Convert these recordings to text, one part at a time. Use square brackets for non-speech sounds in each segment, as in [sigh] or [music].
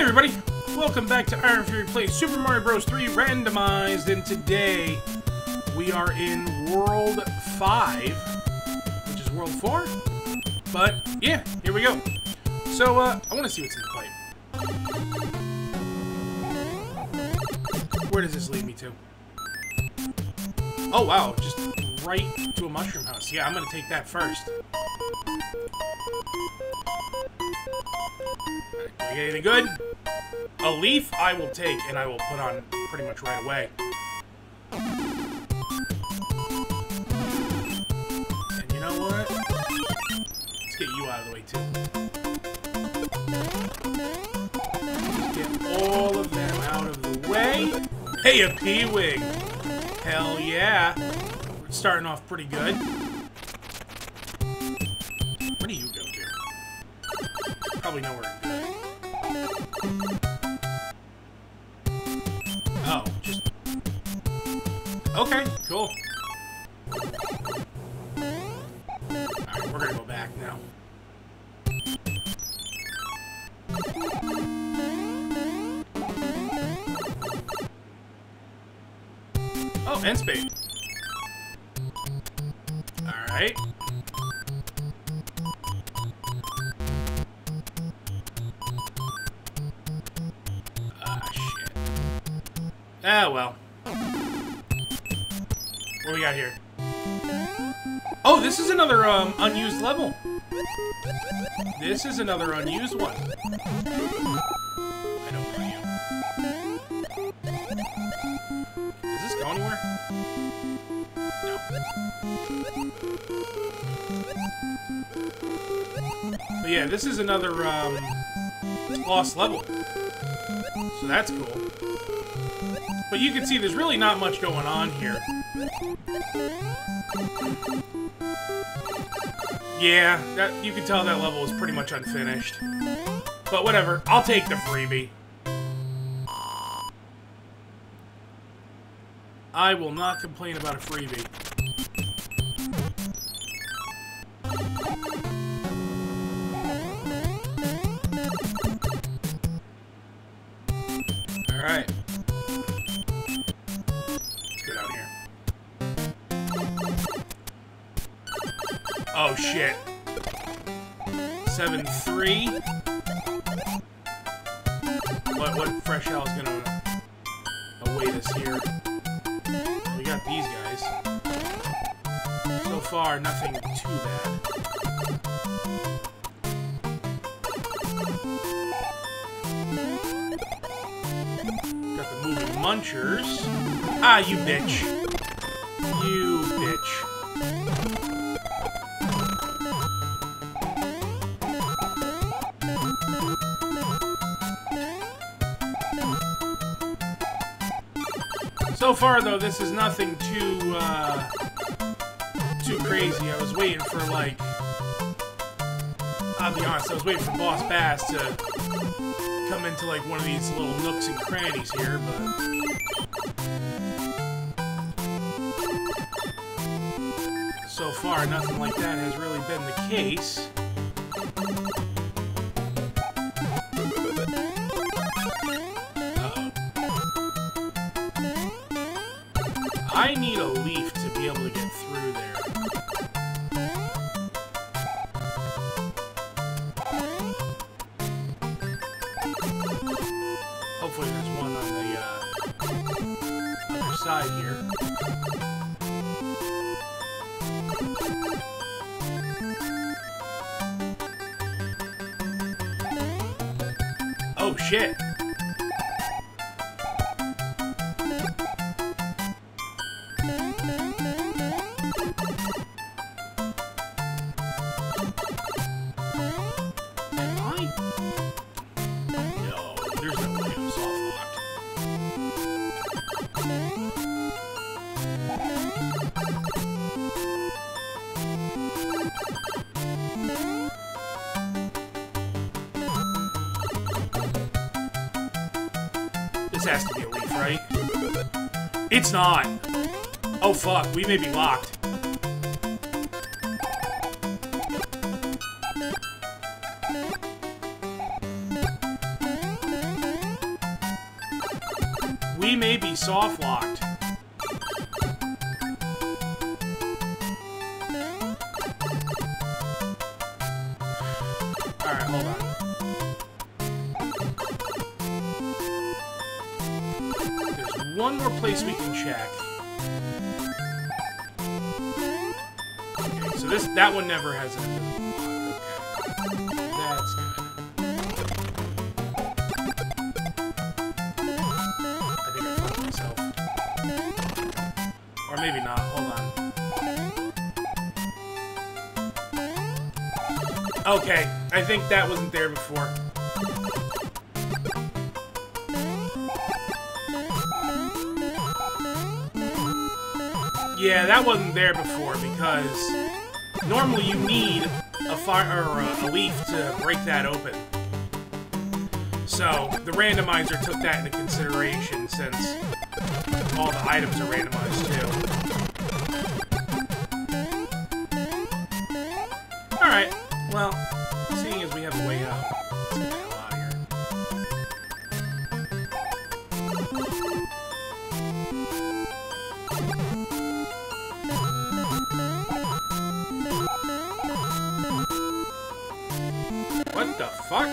everybody, welcome back to IronFury Plays Super Mario Bros. 3 Randomized, and today we are in World 5, which is World 4, but yeah, here we go. So, uh, I want to see what's in the pipe. Where does this lead me to? Oh wow, just right to a mushroom house. Yeah, I'm gonna take that first. Can get anything good? A leaf I will take, and I will put on pretty much right away. And you know what? Let's get you out of the way, too. Get all of them out of the way. Hey, a P-Wing! Hell yeah! We're starting off pretty good. Ah, well. What we got here? Oh, this is another, um, unused level. This is another unused one. I don't know you. Does this go anywhere? No. But yeah, this is another, um, lost level. So that's cool. But you can see there's really not much going on here. Yeah, that, you can tell that level is pretty much unfinished. But whatever, I'll take the freebie. I will not complain about a freebie. We these guys. So far, nothing too bad. Got the moving munchers. Ah, you bitch. You bitch. Far, though, this is nothing too, uh, too crazy. I was waiting for, like, I'll be honest, I was waiting for Boss Bass to come into, like, one of these little nooks and crannies here, but... So far, nothing like that has really been the case. Oh fuck, we may be locked. we may be soft locked. Alright, hold on. One more place we can check. That one never has block. Okay. That's good. Or maybe not. Hold on. Okay, I think that wasn't there before. Yeah, that wasn't there before because normally you need a fire or a, a leaf to break that open. So the randomizer took that into consideration since all the items are randomized too. Alright, well, What the fuck?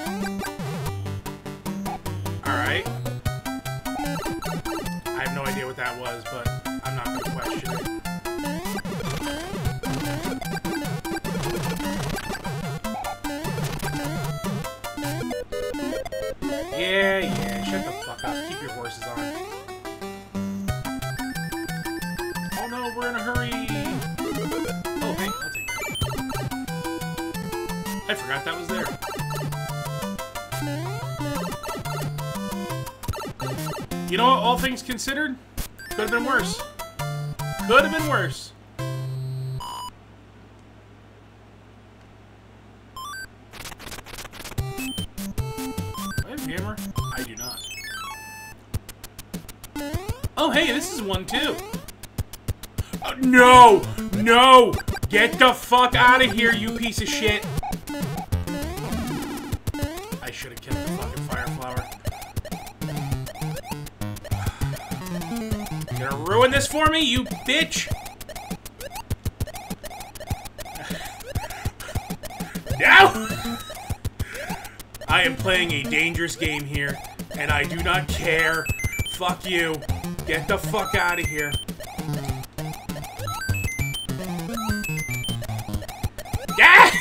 Alright. I have no idea what that was, but I'm not gonna question it. Yeah, yeah, shut the fuck up. Keep your horses on. Oh no, we're in a hurry! Oh, hey, I'll take that. I forgot that was there. You know what, all things considered? Could have been worse. Could have been worse. I have a hammer? I do not. Oh, hey, this is one too. Uh, no! No! Get the fuck out of here, you piece of shit! Ruin this for me, you bitch? no! I am playing a dangerous game here, and I do not care. Fuck you. Get the fuck out of here. Ah!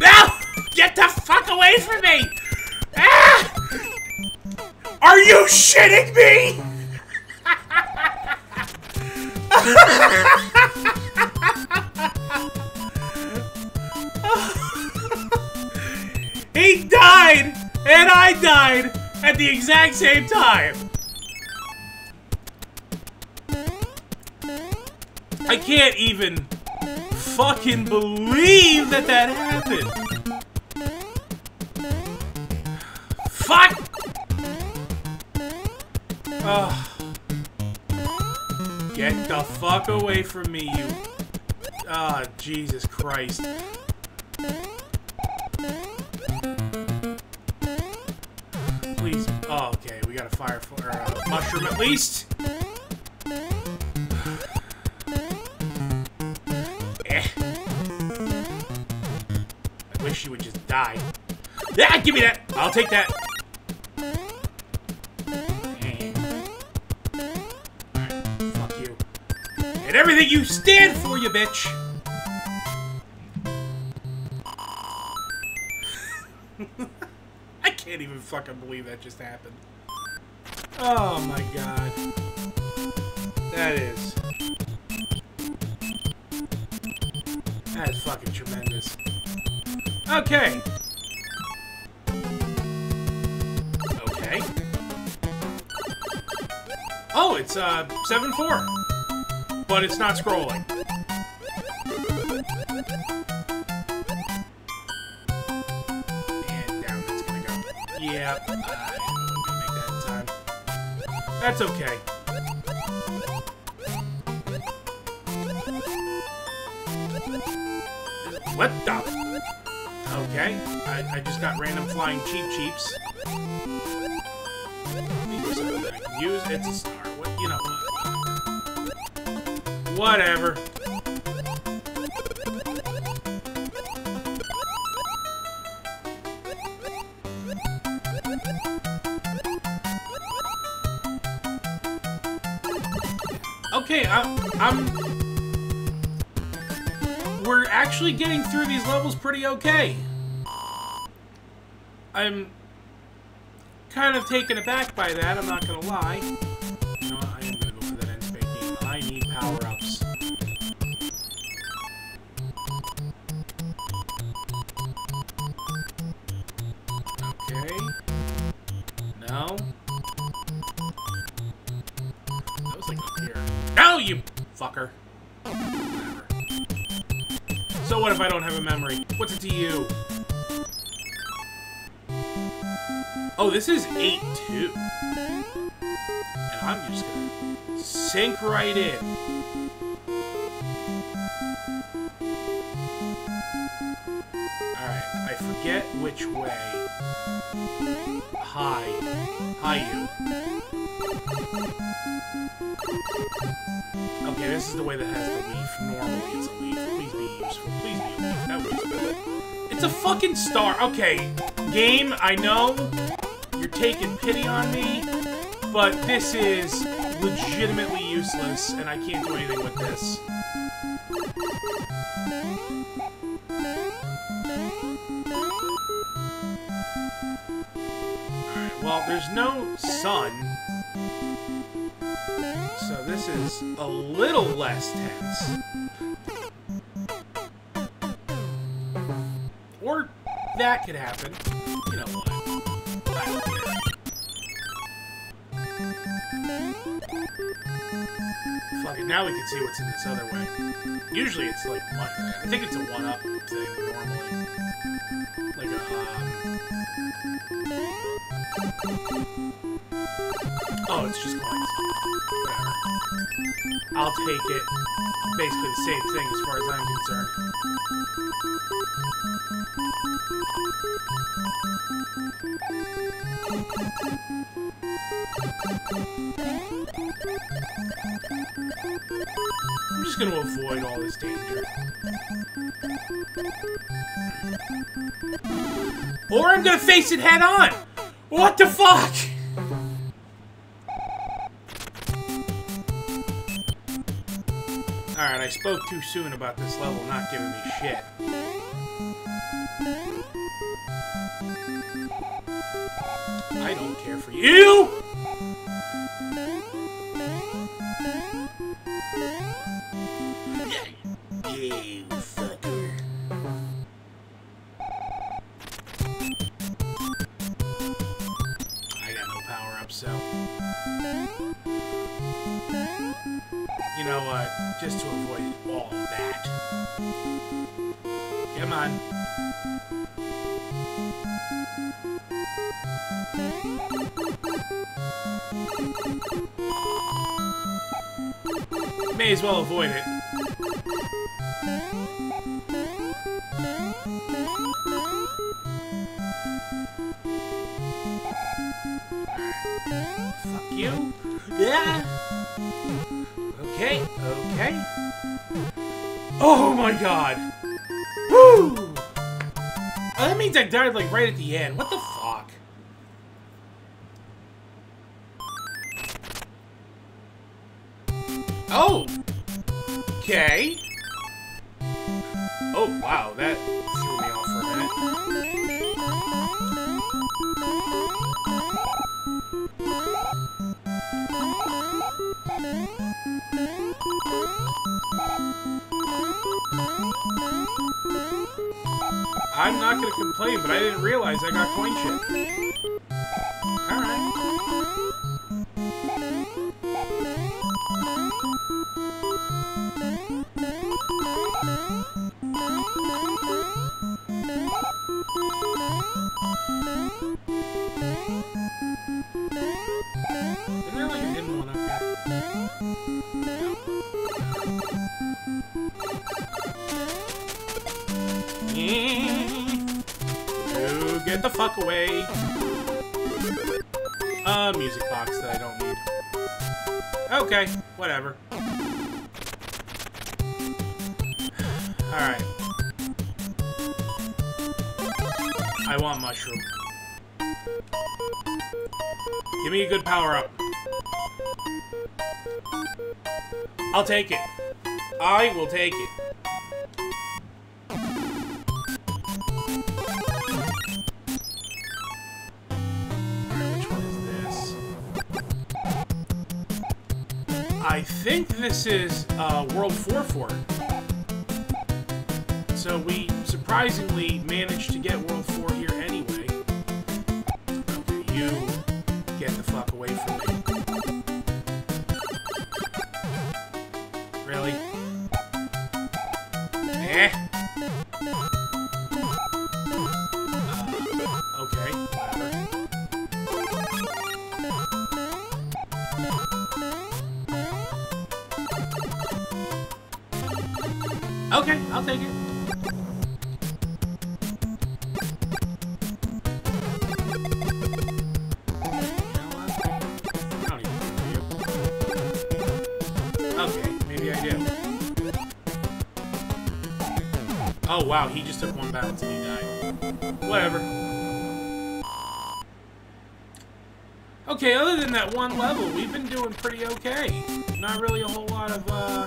No! Get the fuck away from me! Ah! Are you shitting me? He died! And I died at the exact same time! I can't even fucking believe that that happened. Fuck! Ugh. Get the fuck away from me, you... Ah, Jesus Christ. Please. Oh, okay. We got a fire or a mushroom at least. Eh. I wish you would just die. Yeah, give me that. I'll take that. You stand for, you bitch. [laughs] I can't even fucking believe that just happened. Oh my god. That is. That is fucking tremendous. Okay. Okay. Oh, it's uh 7-4. But it's not scrolling. And down that's gonna go. Yeah, I'm gonna make that. That's okay. What the? Okay, I, I just got random flying Cheep Cheeps. Maybe something that I can use. It's a star. What? You know? Whatever. Okay, I'm, I'm... We're actually getting through these levels pretty okay. I'm kind of taken aback by that, I'm not gonna lie. Fucker! So what if I don't have a memory? What's it to you? Oh, this is 8-2. And I'm just gonna sink right in. Alright, I forget which way. Hi. Hi, you. Okay, this is the way that has the leaf. Normally it's a leaf. Please be useful. Please be a leaf. That was It's a fucking star. Okay, game, I know you're taking pity on me, but this is legitimately useless, and I can't do anything with this. Alright, well, there's no sun, this is a little less tense. Or that could happen. You know what? Fuck it, now we can see what's in this other way. Usually it's like one, I think it's a one-up thing normally. Like a, um... Oh, it's just coins. Whatever. I'll take it. Basically the same thing as far as I'm concerned. I'm just gonna avoid all this danger. Or I'm gonna face it head on! What the fuck? Alright, I spoke too soon about this level not giving me shit. I don't care for you! You Just to avoid all that. Come on. May as well avoid it. Fuck you. Yeah. Okay, okay. Oh my god. Woo! Oh, that means I died like right at the end. What the I'm not gonna complain, but I didn't realize I got coin chip. Alright. Get the fuck away. A music box that I don't need. Okay, whatever. Alright. I want mushroom. Give me a good power up. I'll take it. I will take it. I think this is uh, World 4 for it. So we surprisingly managed to get World 4 here anyway. Okay, you Okay, I'll take it. Okay, maybe I do. Oh wow, he just took one bounce and he died. Whatever. Okay, other than that one level, we've been doing pretty okay. Not really a whole lot of, uh...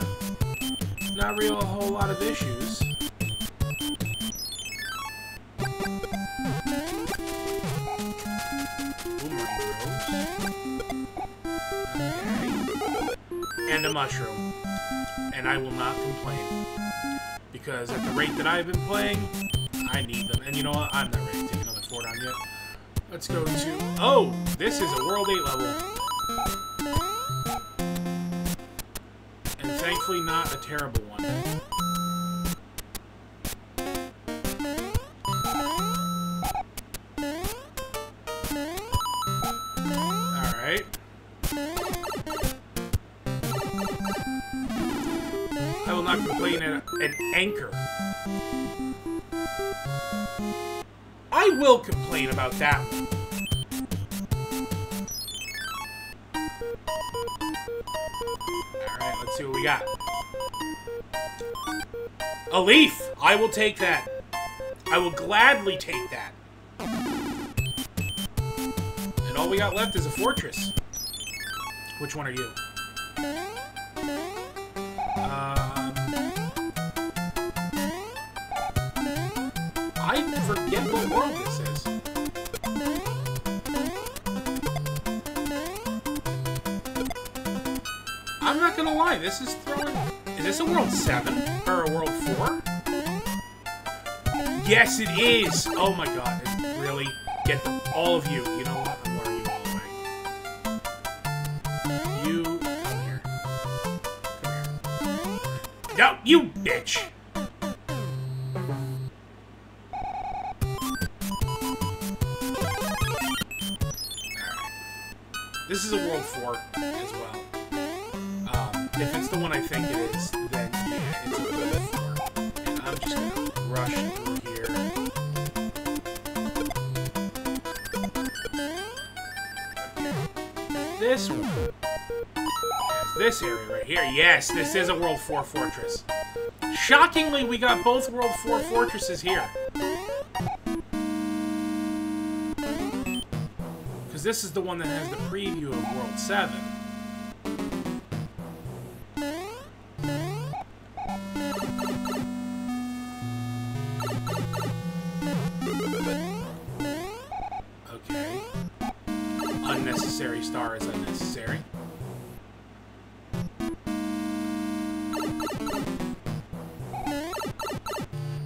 Not real a whole lot of issues. And a mushroom. And I will not complain. Because at the rate that I've been playing, I need them. And you know what? I'm not ready to take another four down yet. Let's go to... Oh! This is a World 8 level. Thankfully not a terrible one. Alright. I will not complain at an anchor. I will complain about that we got. A leaf! I will take that. I will gladly take that. And all we got left is a fortress. Which one are you? Um, I forget what world this is. I'm not gonna lie, this is throwing. Is this a world 7? Or a world 4? Yes, it is! Oh my god, it really? Get. All of you. You know what? I'm all away. You. Come here. Come here. No, you bitch! This is a World 4 as well. If it's the one I think it is, then yeah, it's 4. And I'm just gonna rush through here. This one. This area right here. Yes, this is a World 4 fortress. Shockingly, we got both World 4 fortresses here. Because this is the one that has the preview of World 7. Unnecessary star is unnecessary.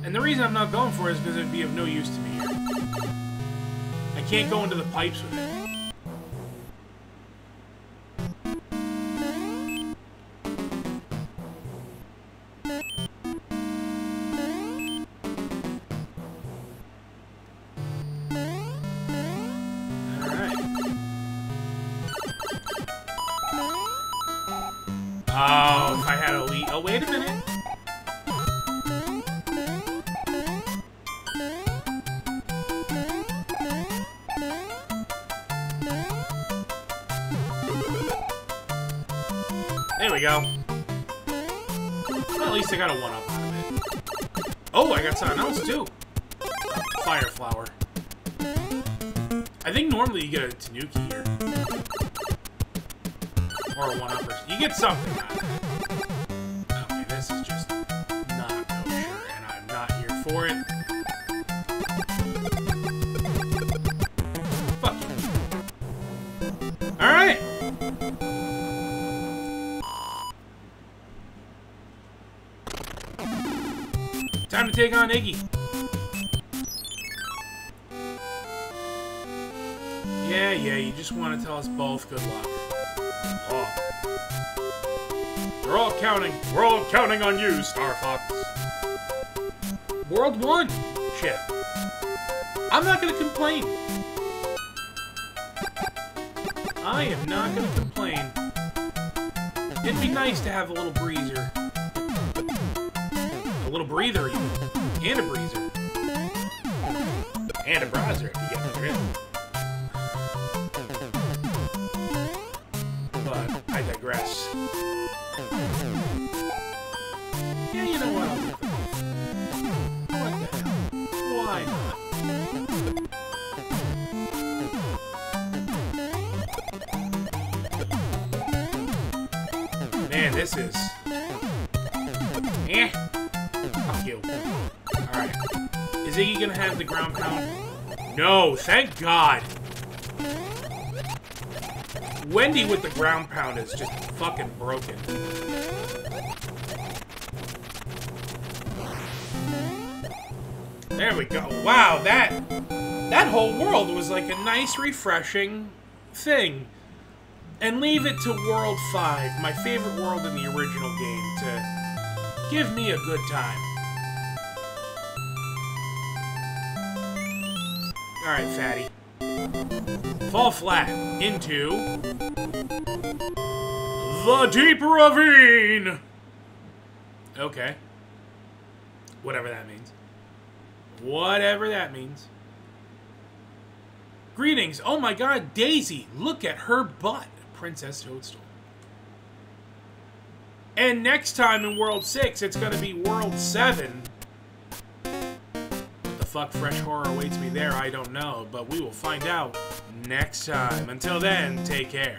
And the reason I'm not going for it is because it'd be of no use to me here. I can't go into the pipes with it. There we go. Well, at least I got a one-up out of it. Oh, I got something else, too. Fire flower. I think normally you get a Tanuki here. Or a one-upper. You get something to take on Iggy. Yeah, yeah, you just want to tell us both good luck. Oh. We're all counting. We're all counting on you, Star Fox. World 1. Shit. I'm not gonna complain. I am not gonna complain. It'd be nice to have a little breezer. Little breather. And a breezer. And a browser, if you get the drift. But I digress. Yeah, you know what? I'll do. What the hell? Why not? Man, this is... Is Iggy gonna have the ground pound? No, thank God! Wendy with the ground pound is just fucking broken. There we go. Wow, that that whole world was like a nice, refreshing thing. And leave it to World 5, my favorite world in the original game, to give me a good time. Alright, fatty. Fall flat into the deep ravine. Okay. Whatever that means. Whatever that means. Greetings. Oh my god, Daisy. Look at her butt. Princess Toadstool. And next time in World 6, it's going to be World 7. Fuck fresh horror awaits me there, I don't know. But we will find out next time. Until then, take care.